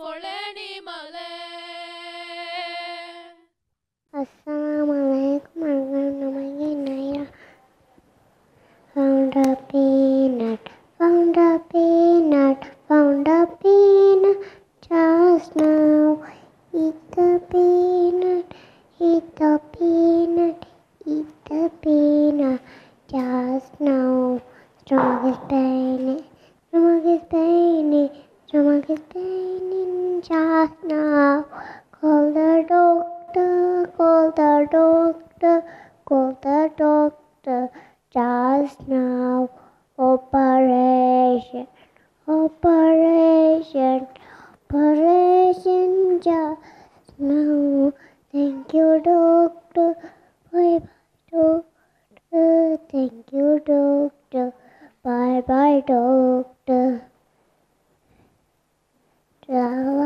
for animal. Assalamualaikum warahmatullahi Found a peanut, found a peanut, found a peanut just now. Eat the peanut, eat the peanut, eat the peanut just now. Is paining, stomach stomach is just now. Call the doctor, call the doctor, call the doctor just now. Operation, operation, operation just now. Thank you, doctor. Bye bye, doctor. Thank you, doctor. Bye bye, doctor. Ciao.